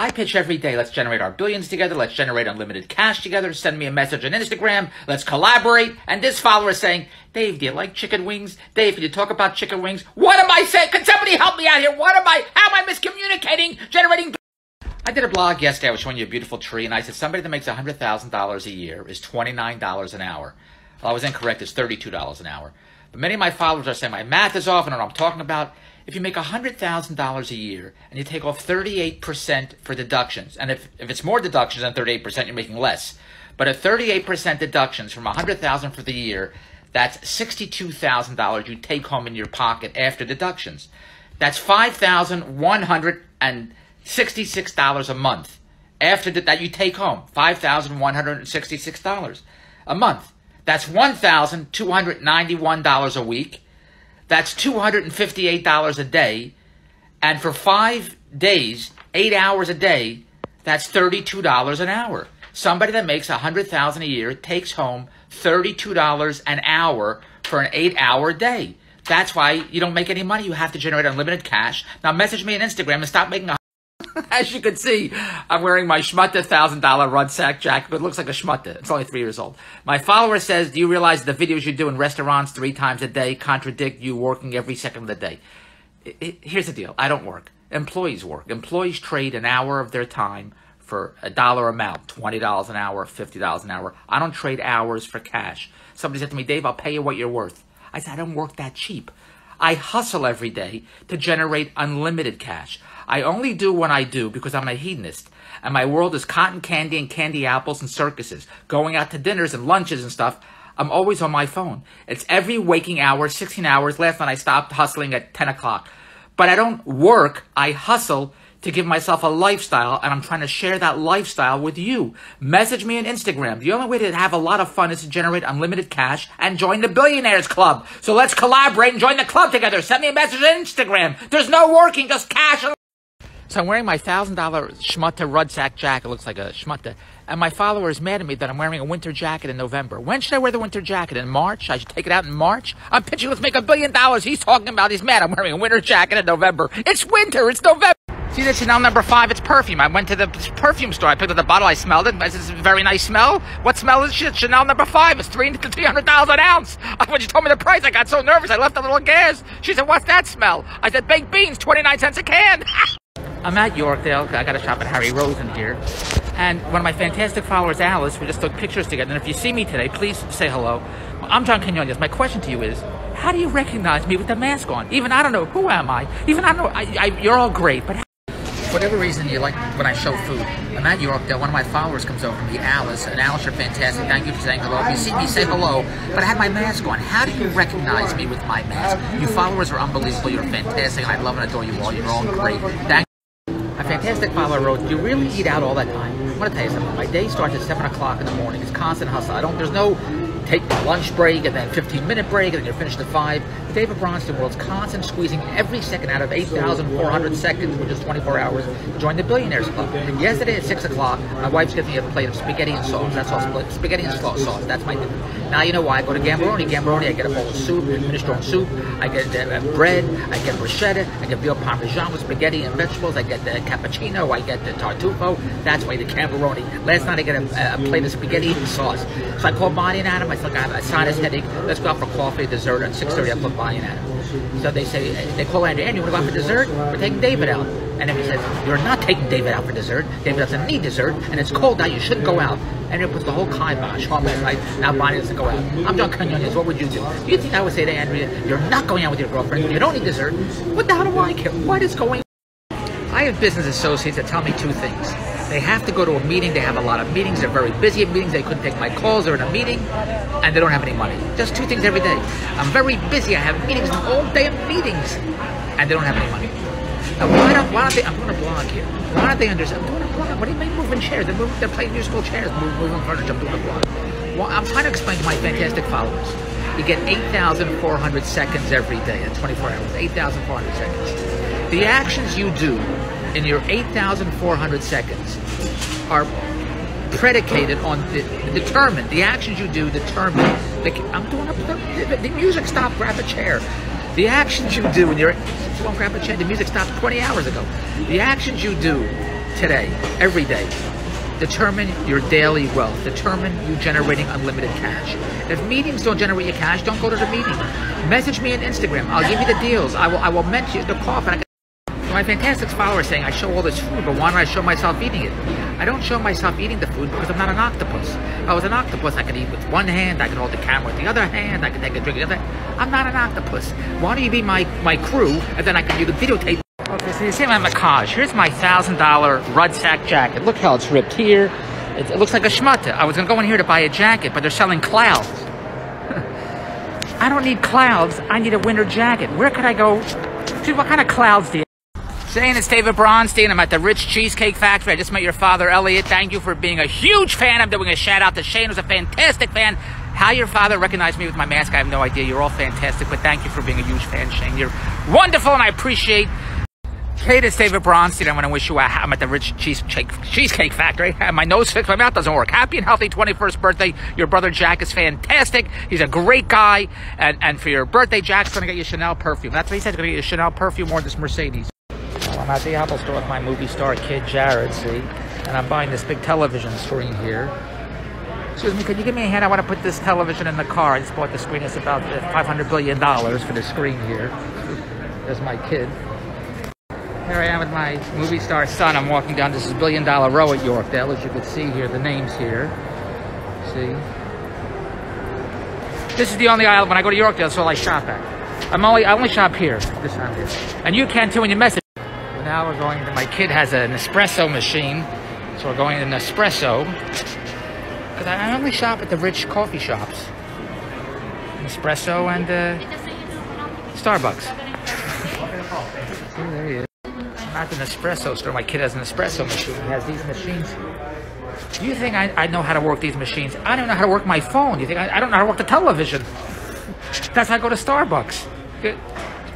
I pitch every day. Let's generate our billions together. Let's generate unlimited cash together. Send me a message on Instagram. Let's collaborate. And this follower is saying, Dave, do you like chicken wings? Dave, can you talk about chicken wings? What am I saying? Can somebody help me out here? What am I, how am I miscommunicating, generating? I did a blog yesterday. I was showing you a beautiful tree, and I said somebody that makes $100,000 a year is $29 an hour. Well, I was incorrect. It's $32 an hour. But many of my followers are saying my math is off and what I'm talking about. If you make $100,000 a year and you take off 38% for deductions, and if, if it's more deductions than 38%, you're making less. But at 38% deductions from 100,000 for the year, that's $62,000 you take home in your pocket after deductions. That's $5,166 a month after that you take home. $5,166 a month. That's $1,291 a week. That's $258 a day. And for five days, eight hours a day, that's $32 an hour. Somebody that makes 100000 a year takes home $32 an hour for an eight hour day. That's why you don't make any money. You have to generate unlimited cash. Now message me on Instagram and stop making a As you can see, I'm wearing my Schmutta $1,000 Rudsak jacket. But it looks like a Schmutta. It's only three years old. My follower says, do you realize the videos you do in restaurants three times a day contradict you working every second of the day? It, it, here's the deal. I don't work. Employees work. Employees trade an hour of their time for a dollar amount, $20 an hour, $50 an hour. I don't trade hours for cash. Somebody said to me, Dave, I'll pay you what you're worth. I said, I don't work that cheap. I hustle every day to generate unlimited cash. I only do what I do because I'm a hedonist. And my world is cotton candy and candy apples and circuses, going out to dinners and lunches and stuff. I'm always on my phone. It's every waking hour, 16 hours. Last night I stopped hustling at 10 o'clock. But I don't work, I hustle to give myself a lifestyle, and I'm trying to share that lifestyle with you. Message me on Instagram. The only way to have a lot of fun is to generate unlimited cash and join the Billionaires Club. So let's collaborate and join the club together. Send me a message on Instagram. There's no working, just cash. So I'm wearing my $1,000 Schmutta Rudsak jacket. It looks like a Schmutta. And my follower is mad at me that I'm wearing a winter jacket in November. When should I wear the winter jacket? In March? I should take it out in March? I'm pitching, let's make a billion dollars. He's talking about, he's mad. I'm wearing a winter jacket in November. It's winter. It's November. See the Chanel number five? It's perfume. I went to the perfume store. I picked up the bottle. I smelled it. It's a very nice smell. What smell is shit? Chanel number five. It's three hundred dollars an ounce. When she told me the price, I got so nervous. I left a little gas. She said, "What's that smell?" I said, "Baked beans, twenty nine cents a can." I'm at Yorkdale. I got a shop at Harry Rosen here. And one of my fantastic followers, Alice, we just took pictures together. And if you see me today, please say hello. I'm John Quinones. My question to you is, how do you recognize me with the mask on? Even I don't know, who am I? Even I don't know, I, I, you're all great, but whatever reason you like when I show food. I'm at Yorkdale. One of my followers comes over to me, Alice. And Alice, you're fantastic. Thank you for saying hello. If you see me, say hello. But I had my mask on. How do you recognize me with my mask? You followers are unbelievable. You're fantastic. I love and adore you all. You're all great. Thank a fantastic follower wrote, "Do you really eat out all that time?" I'm gonna tell you something. My day starts at seven o'clock in the morning. It's constant hustle. I don't. There's no take lunch break and then 15 minute break and then you're finished at 5. David Bronstein world's constant squeezing every second out of 8,400 seconds, which is 24 hours, join the Billionaires Club. And yesterday at 6 o'clock, my wife's getting me a plate of spaghetti and sauce. That's all, spaghetti and sauce. That's my dinner. Now you know why. I go to Gambaroni. Gambaroni, I get a bowl of soup, minestrone soup. I get uh, bread. I get bruschetta. I get veal parmesan with spaghetti and vegetables. I get the cappuccino. I get the tartufo. That's why the Gambaroni. Last night I get a, a plate of spaghetti and sauce. So I called Bonnie and Adam. I said, I have a sinus headache. Let's go out for coffee, dessert. At 6.30, I put And Adam. So they say, they call Andy, Andy, you want to go out for dessert? We're taking David out. And then he says, you're not taking David out for dessert. David doesn't need dessert, and it's cold out. You shouldn't go out. And it puts the whole kibosh on last night. Now Bonnie doesn't go out. I'm John Quinones. What would you do? Do you think I would say to Andrea, you're not going out with your girlfriend. You don't need dessert. What the hell do I care? What is going on? I have business associates that tell me two things. They have to go to a meeting. They have a lot of meetings. They're very busy at meetings. They couldn't take my calls. They're in a meeting, and they don't have any money. Just two things every day. I'm very busy. I have meetings all day of meetings, and they don't have any money. Now, why don't, why don't they? I'm doing a blog here. Why don't they understand? I'm doing a blog. What do you mean moving chairs? They're, moving, they're playing musical chairs, moving, moving furniture. I'm doing a blog. Well, I'm trying to explain to my fantastic followers. You get 8,400 seconds every day in 24 hours. 8,400 seconds. The actions you do in your 8,400 seconds are predicated on the, determined. The actions you do determine. The, I'm doing a, the, the music stopped. Grab a chair. The actions you do when you're don't grab a chair. The music stopped 20 hours ago. The actions you do today, every day. Determine your daily wealth. Determine you generating unlimited cash. If meetings don't generate your cash, don't go to the meeting. Message me on Instagram. I'll give you the deals. I will. I will mention the coffee. My fantastic followers saying I show all this food, but why don't I show myself eating it? I don't show myself eating the food because I'm not an octopus. If I was an octopus, I could eat with one hand, I could hold the camera with the other hand, I could take a drink with the other. I'm not an octopus. Why don't you be my, my crew, and then I can do the videotape. Okay, so you see my Mackage. Here's my $1,000 Rudsak jacket. Look how it's ripped here. It, it looks like a schmutta. I was going to go in here to buy a jacket, but they're selling clouds. I don't need clouds. I need a winter jacket. Where could I go? See, what kind of clouds do you Shane, it's David Bronstein. I'm at the Rich Cheesecake Factory. I just met your father, Elliot. Thank you for being a huge fan. I'm doing a shout out to Shane, who's a fantastic fan. How your father recognized me with my mask, I have no idea. You're all fantastic, but thank you for being a huge fan, Shane. You're wonderful, and I appreciate. Kate, it's David Bronstein. I want to wish you a. I'm at the Rich Cheesecake Cheesecake Factory. My nose fixed. My mouth doesn't work. Happy and healthy 21st birthday. Your brother Jack is fantastic. He's a great guy. And and for your birthday, Jack's going to get you Chanel perfume. That's what he said. He's going to get you Chanel perfume or this Mercedes. I'm at the Apple store with my movie star kid Jared, see? And I'm buying this big television screen here. Excuse me, could you give me a hand? I want to put this television in the car. I just bought the screen. It's about uh, $500 billion for the screen here. There's my kid. Here I am with my movie star son. I'm walking down this billion dollar row at Yorkdale. As you can see here, the name's here. See? This is the only aisle when I go to Yorkdale, that's all I shop at. I'm only I only shop here, this time here. And you can too when you message now we're going to, my kid has an espresso machine, so we're going to Nespresso. Because I only shop at the rich coffee shops. Espresso and uh, Starbucks. there he is. I'm at the Nespresso store. My kid has an espresso machine. He has these machines Do you think I, I know how to work these machines? I don't know how to work my phone. You think I, I don't know how to work the television? That's how I go to Starbucks.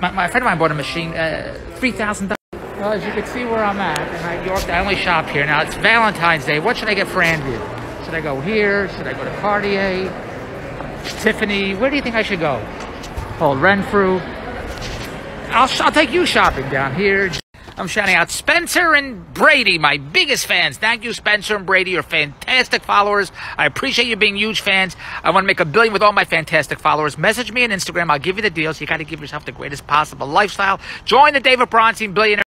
My, my friend of mine bought a machine, uh, $3,000. Well, as you can see where I'm at, and I, York, I only shop here. Now, it's Valentine's Day. What should I get for Andrew? Should I go here? Should I go to Cartier? Tiffany? Where do you think I should go? Oh, Renfrew. I'll, I'll take you shopping down here. I'm shouting out Spencer and Brady, my biggest fans. Thank you, Spencer and Brady. You're fantastic followers. I appreciate you being huge fans. I want to make a billion with all my fantastic followers. Message me on Instagram. I'll give you the deals. You got to give yourself the greatest possible lifestyle. Join the David Bronstein Billionaire.